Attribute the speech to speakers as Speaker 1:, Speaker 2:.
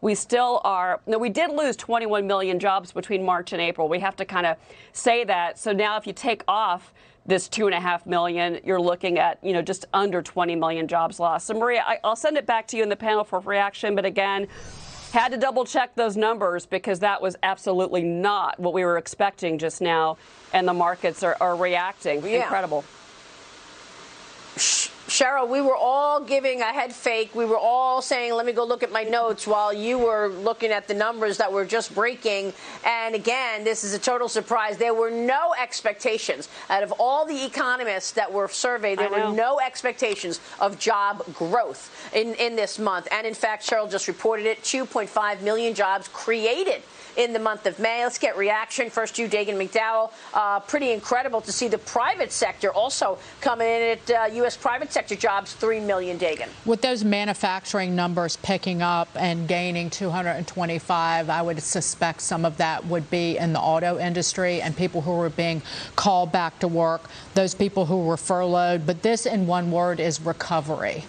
Speaker 1: we still are. No, we did lose 21 million jobs between March and April. We have to kind of say that. So now, if you take off this two and a half million, you're looking at you know just under 20 million jobs lost. So Maria, I, I'll send it back to you in the panel for reaction. But again, had to double check those numbers because that was absolutely not what we were expecting just now, and the markets are, are reacting.
Speaker 2: Yeah.
Speaker 1: Incredible.
Speaker 2: Cheryl, we were all giving a head fake. We were all saying, let me go look at my notes while you were looking at the numbers that were just breaking. And again, this is a total surprise. There were no expectations out of all the economists that were surveyed. There were no expectations of job growth in, in this month. And in fact, Cheryl just reported it 2.5 million jobs created in the month of May. Let's get reaction. First, you, Dagen McDowell. Uh, pretty incredible to see the private sector also coming in at uh, U.S. private sector jobs, 3 million, Dagen.
Speaker 3: With those manufacturing numbers picking up and gaining 225, I would suspect some of that would be in the auto industry and people who were being called back to work, those people who were furloughed. But this, in one word, is recovery.